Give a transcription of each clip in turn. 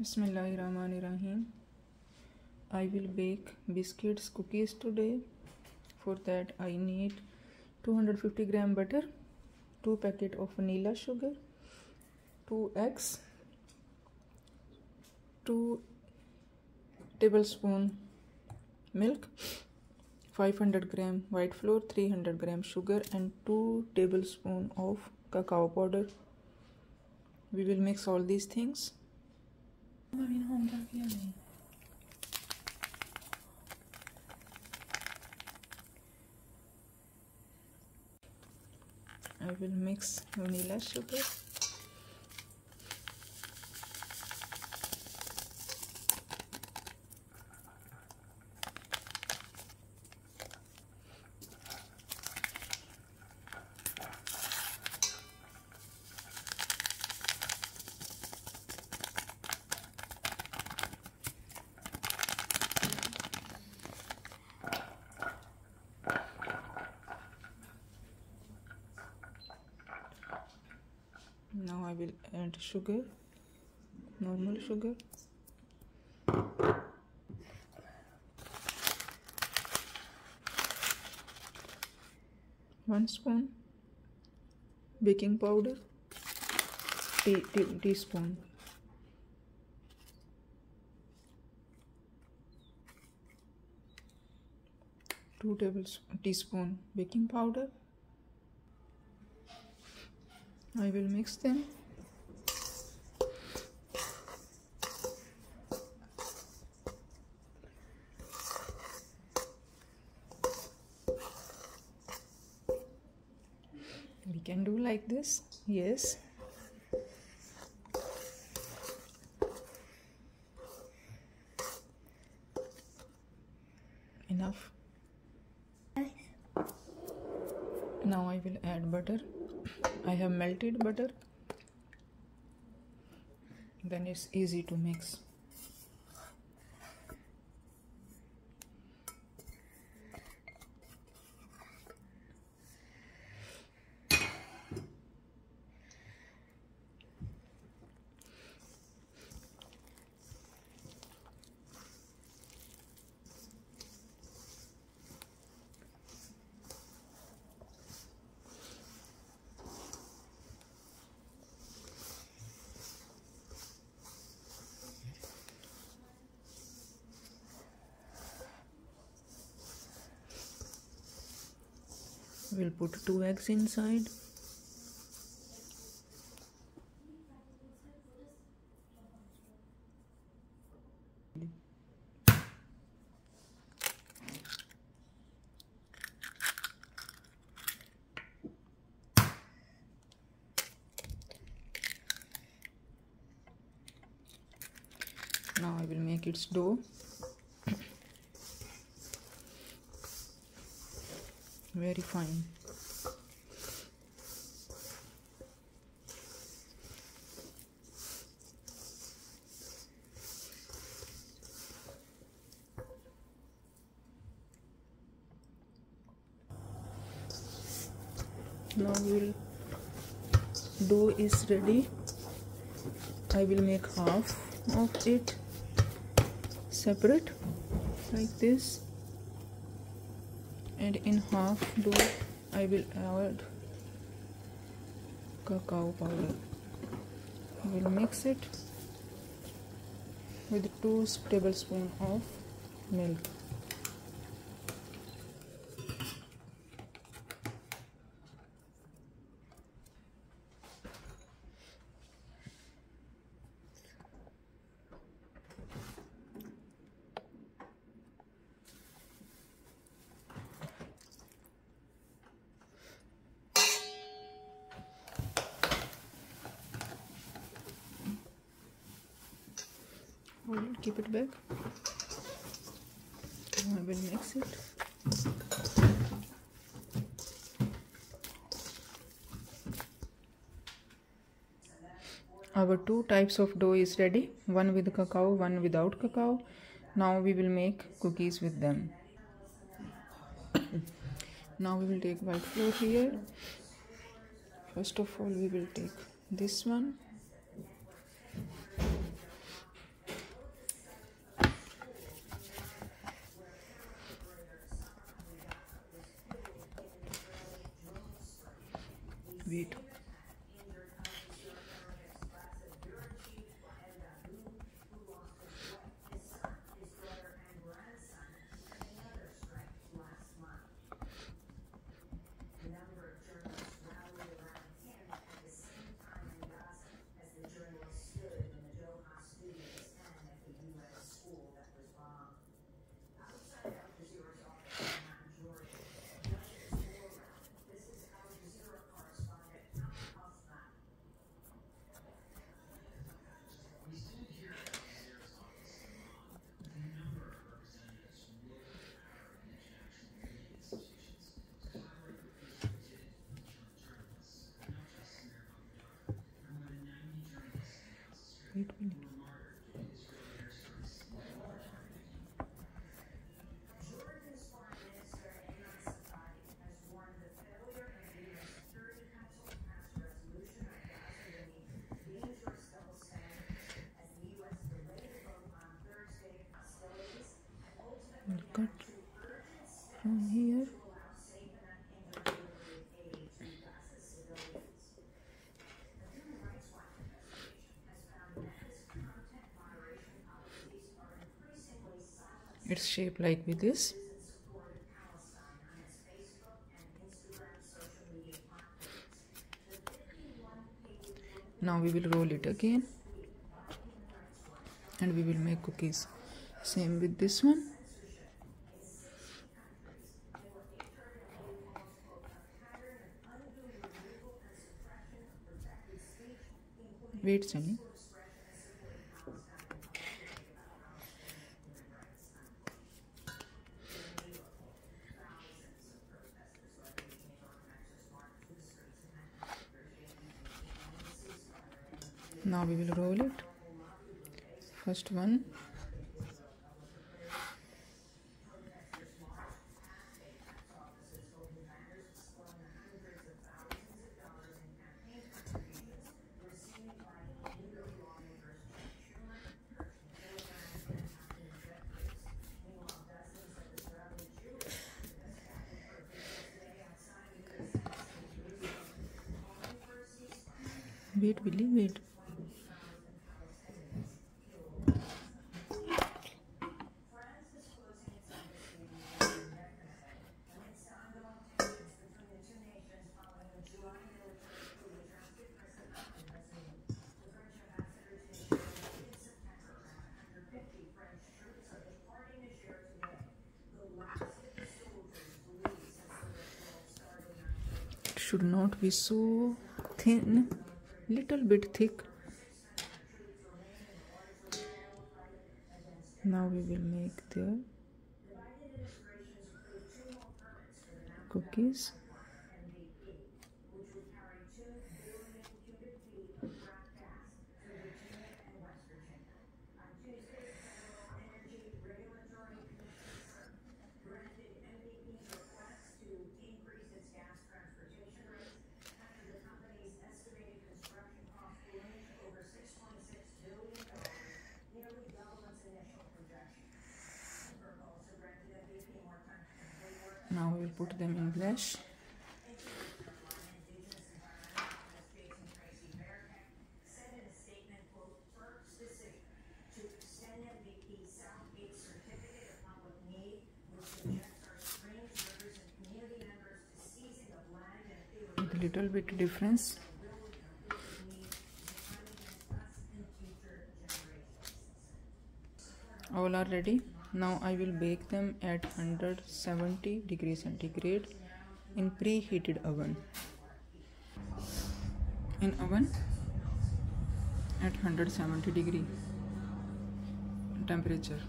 Bismillahirrahmanirrahim. I will bake biscuits cookies today. For that I need 250 gram butter, 2 packet of vanilla sugar, 2 eggs, 2 tablespoon milk, 500 gram white flour, 300 gram sugar and 2 tablespoon of cacao powder. We will mix all these things. I will mix vanilla sugar now Sugar. Normal sugar. One spoon. Baking powder. Tea, tea, teaspoon. Two tablespoon teaspoon baking powder. I will mix them. We can do like this, yes. Enough. Now I will add butter. I have melted butter then it's easy to mix we'll put two eggs inside. Now I will make its dough very fine. Now we'll dough is ready. I will make half of it separate like this and in half dough I will add cacao powder. I will mix it with 2 tablespoons of milk hold it keep it back. I will mix it. Our two types of dough is ready. One with cacao one without cacao. Now we will make cookies with them. Now we will take white flour here. First of all we will take this one wait wait it's shaped like with this. Now we will roll it again. And we will make cookies. Same with this one. Wait Sunny now we will roll it. First one. Wait Willie wait should not be so thin little bit thick. Now we will make the cookies put them with little bit difference all are ready. Now i will bake them at 170 degrees centigrade in preheated oven. In oven at 170 degree temperature.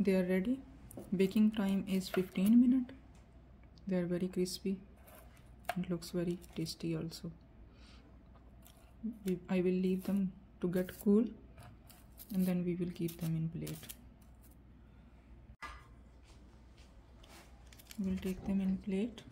They are ready. Baking time is 15 minutes they are very crispy. It looks very tasty also. I will leave them to get cool and then we will keep them in plate. We'll take them in plate